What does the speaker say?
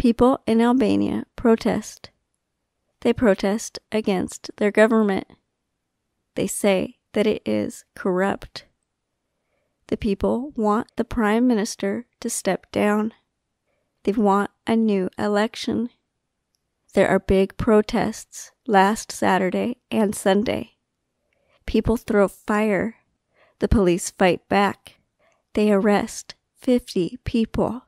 People in Albania protest. They protest against their government. They say that it is corrupt. The people want the prime minister to step down. They want a new election. There are big protests last Saturday and Sunday. People throw fire. The police fight back. They arrest 50 people.